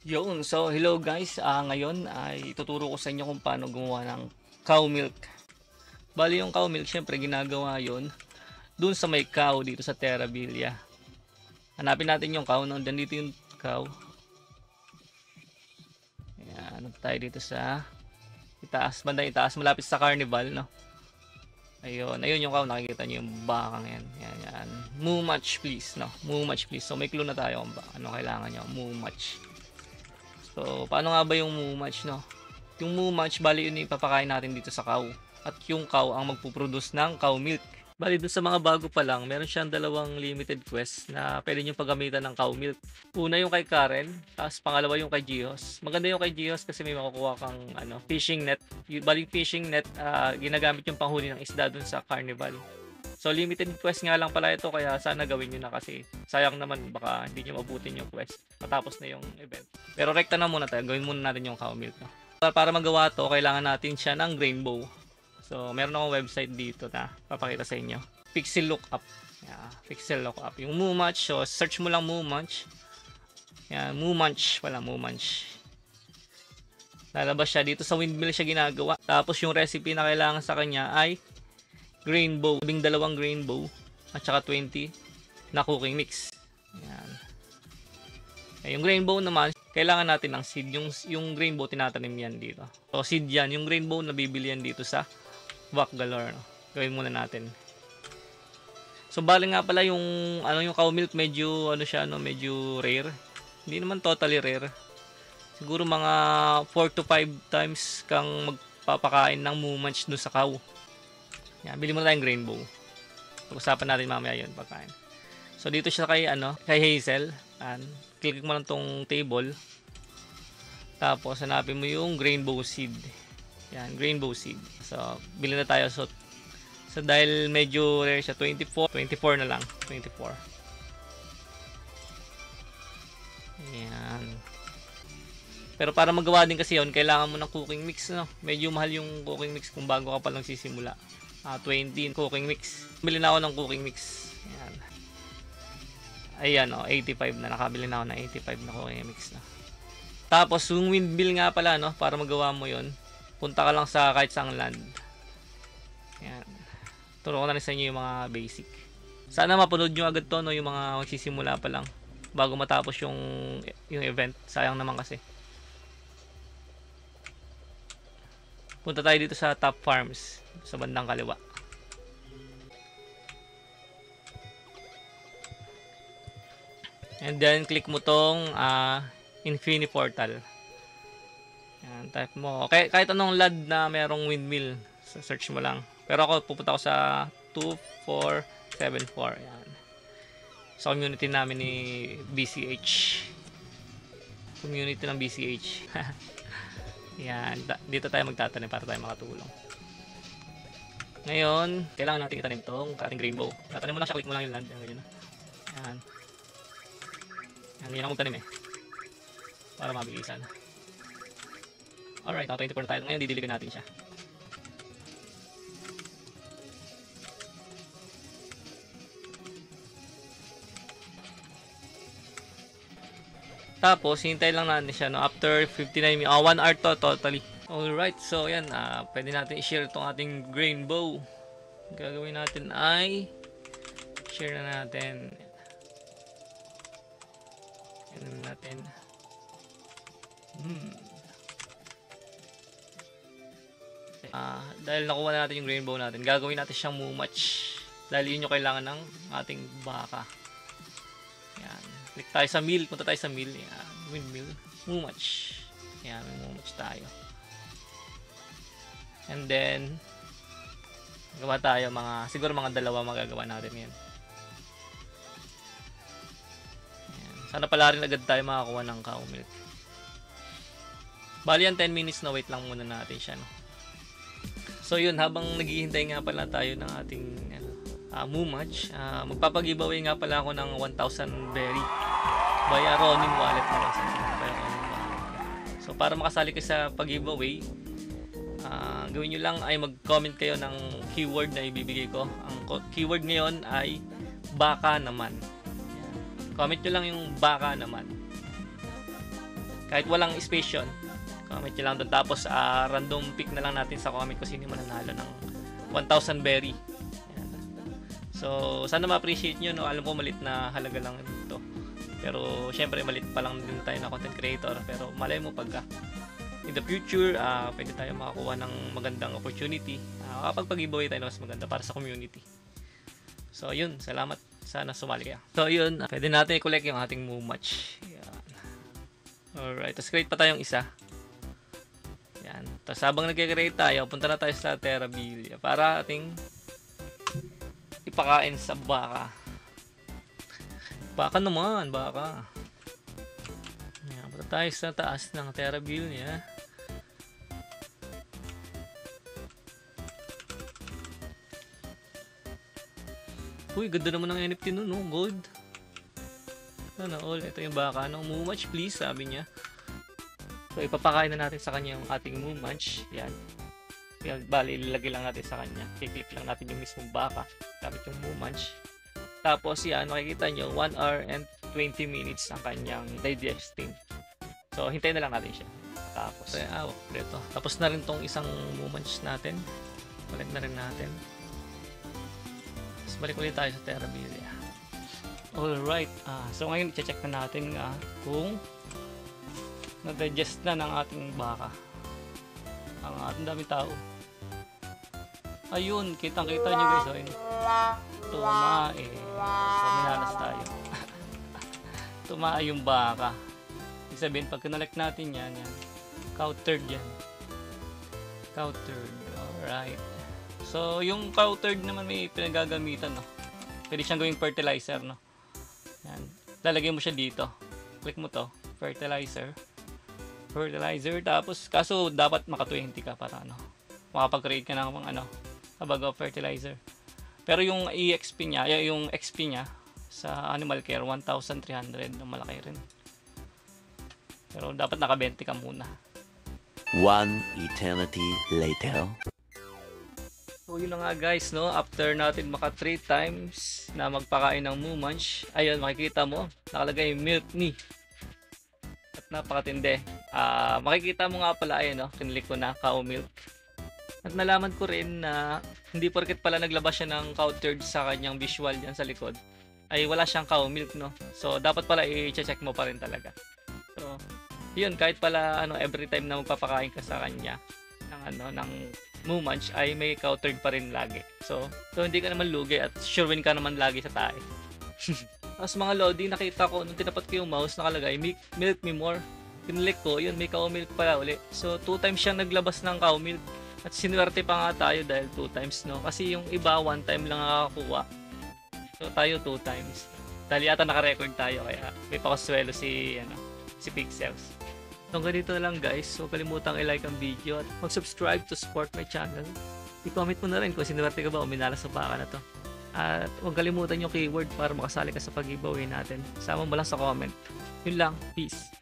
Yun, so hello guys. Ah, ngayon ay tuturo ko sa inyo kung paano gumawa ng cow milk. Bali yung cow milk, syempre ginagawa yon dun sa may cow dito sa Terrabilia. Hanapin natin yung cow, no? dito yung cow. Ayan, tayo dito sa itaas, banda itaas, malapit sa carnival, no? Ayun, ayun yung cow, nakikita niyo yung bakang yan. Yan, yan. Moo much please, no? Moo much please. So may clue na tayo kung ba, ano kailangan niyo, moo much. So, paano nga ba yung moo match, no? Yung moo match, bali yun ipapakain natin dito sa cow. At yung cow ang magpuproduce ng cow milk. Bali, dun sa mga bago pa lang, meron siyang dalawang limited quest na pwede nyo paggamitan ng cow milk. Una yung kay Karen, tapos pangalawa yung kay Gios. Maganda yung kay Gios kasi may makukuha kang ano, fishing net. Bali, fishing net, uh, ginagamit yung panghuli ng isda dun sa carnival. So limited quest nga lang pala ito kaya sana gawin nyo na kasi sayang naman baka hindi nyo mabutin yung quest matapos na yung event. Pero rekta na muna tayo, gawin muna natin yung cow milk. No? Para magawa to, kailangan natin siya ng rainbow. So meron akong website dito na papakita sa inyo. Pixel Lookup. Yeah, Pixel Lookup. Yung Moo Munch, so search mo lang Moo Munch. Yan, Moo Munch, wala Moo Munch. Lalabas siya dito sa windmill siya ginagawa. Tapos yung recipe na kailangan sa kanya ay grain bow, bing dalawang grain bow at saka 20 na cooking mix. Yan. Eh, yung grain bow naman, kailangan natin ng seed. Yung, yung grain bow, tinatanim yan dito. So, seed yan. Yung grain bow, nabibili yan dito sa Wak Galore. No? Gawin muna natin. So, bali nga pala yung, ano, yung cow milk, medyo, ano siya, no, medyo rare. Hindi naman totally rare. Siguro mga 4 to 5 times kang magpapakain ng movements do sa cow. Yan, bili mo na tayong rainbow. Pag-usapan natin mamaya yun pagkain. So dito siya kay ano, kay Hazel. And click mo lang tong table. Tapos hanapin mo yung rainbow seed. Yan, rainbow seed. So bili na tayo so So dahil medyo rare siya 24, 24 na lang, 24. Yan. Pero para magawa din kasi yon kailangan mo ng cooking mix, no? Medyo mahal yung cooking mix kung bago ka pa lang sisimula uh, ah, 20 cooking mix. Bili na ako ng cooking mix. Ayan. Ayan, oh, 85 na. Nakabili na ako ng 85 na cooking mix na. Tapos, yung windmill nga pala, no, para magawa mo yon punta ka lang sa kahit saang land. Ayan. Turo ko na rin sa inyo yung mga basic. Sana mapanood nyo agad to, no, yung mga magsisimula pa lang. Bago matapos yung, yung event. Sayang naman kasi. Punta tayo dito sa Top Farms sa bandang kaliwa. And then click mo tong uh, Infinity Portal. Yan, type mo. Okay, kahit anong LUD na merong windmill, so search mo lang. Pero ako pupunta ako sa 2474. Yan. Sa community namin ni BCH. Community ng BCH. Yan, dito tayo magtatanim para tayo makatulong. Ngayon, kailangan natin itanim tong ating rainbow. Tatanim mo lang siya, click mo lang yung land. Yan, ganyan. Yan. Yan, yan ang magtanim eh. Para mabilisan. Alright, naka 24 na tayo. Ngayon, didiligan natin siya. Tapos, hintay lang natin siya, no? After 59 minutes, oh, 1 hour to, totally. Alright, so yan, uh, pwede natin i-share itong ating grain bow. Gagawin natin ay, share na natin. Yan natin. Hmm. Uh, dahil nakuha na natin yung grain bow natin, gagawin natin siyang mumatch. Dahil yun yung kailangan ng ating baka. Click tayo sa mill. Punta tayo sa mill. Yan. Windmill. Mumatch. Yan. Mumatch tayo. And then, gawa tayo mga, siguro mga dalawa magagawa natin yan. Yan. Sana pala rin agad tayo makakuha ng cow milk. Bali yan 10 minutes na wait lang muna natin siya. No? So yun, habang naghihintay nga pala tayo ng ating uh, Mumaj. Uh, magpapag-giveaway nga pala ako ng 1,000 berry via Ronin wallet na lang. So para makasali kayo sa pag-giveaway, uh, gawin nyo lang ay mag-comment kayo ng keyword na ibibigay ko. Ang keyword ngayon ay baka naman. Comment nyo lang yung baka naman. Kahit walang space yun. Comment nyo lang doon. Tapos, ah, random pick na lang natin sa comment kung sino mananalo ng 1,000 berry. So, sana ma-appreciate nyo. No? Alam ko malit na halaga lang. Pero, syempre, malit pa lang din tayo na content creator. Pero, malay mo pagka in the future, ah, pwede tayo makakuha ng magandang opportunity. Uh, kapag pag-giveaway tayo mas maganda para sa community. So, yun. Salamat. Sana sumali kayo. So, yun. Pwede natin i-collect yung ating move match. Yan. Alright. Tapos, create pa tayong isa. Yan. Tapos, habang nag-create tayo, punta na tayo sa Terrabilia para ating ipakain sa baka. Baka naman, baka. Yan. Punta tayo sa taas ng Terrabilia. Uy, ganda naman ng NFT nun, no? Gold. Ano, all. Ito yung baka. No, moo much, please, sabi niya. So, ipapakain na natin sa kanya yung ating much. Yan. Yan, bali, ilalagay lang natin sa kanya. Kiklik lang natin yung mismong baka. Gamit yung much. Tapos, yan, makikita nyo, 1 hour and 20 minutes ang kanyang digesting. So, hintayin na lang natin siya. Tapos, eh, ah, dito. Tapos na rin tong isang much natin. Balik na rin natin balik ulit tayo sa Terrabilia. Alright, ah, so ngayon i-check na natin nga kung na-digest na ng ating baka. Ang ating dami tao. Ayun, kitang-kita nyo guys. Oh, yun. So, minalas tayo. Tumae yung baka. Ibig sabihin, pag kinolect natin yan, yan. Countered yan. Countered. Alright. So, yung cow turd naman may pinagagamitan, no? Pwede siyang gawing fertilizer, no? Yan. Lalagay mo siya dito. Click mo to. Fertilizer. Fertilizer. Tapos, kaso dapat maka 20 ka para, ano, makapag-create ka ng ano, kabaga fertilizer. Pero yung EXP niya, yung XP niya, sa Animal Care, 1,300. Malaki rin. Pero dapat naka 20 ka muna. One eternity later. So yun na nga guys, no? After natin maka 3 times na magpakain ng Moo Munch, ayun, makikita mo, nakalagay Milk Me. At napakatindi. Ah, makikita mo nga pala, ayun, no? Kinilik ko na, cow milk. At nalaman ko rin na hindi porket pala naglabas siya ng cow sa kanyang visual yan sa likod, ay wala siyang cow milk, no? So, dapat pala i-check mo pa rin talaga. So, yun, kahit pala, ano, every time na magpapakain ka sa kanya, ng ano, ng Mumunch ay may countered pa rin lagi. So, so hindi ka naman lugi at sure win ka naman lagi sa tae. Tapos mga lodi, nakita ko nung tinapat ko yung mouse nakalagay, milk, milk me more. Pinlik ko, yun, may cow milk pala uli. So, two times siyang naglabas ng cow milk. At sinuwerte pa nga tayo dahil two times, no? Kasi yung iba, one time lang nakakakuha. So, tayo two times. Dahil yata naka-record tayo, kaya may pakaswelo si, ano, si Pixels. So hanggang dito na lang guys. So kalimutang i-like ang video at mag-subscribe to support my channel. I-comment mo na rin kung sinuwerte ka ba o minala sa baka na to. At huwag kalimutan yung keyword para makasali ka sa pag-giveaway natin. Sama mo lang sa comment. Yun lang. Peace.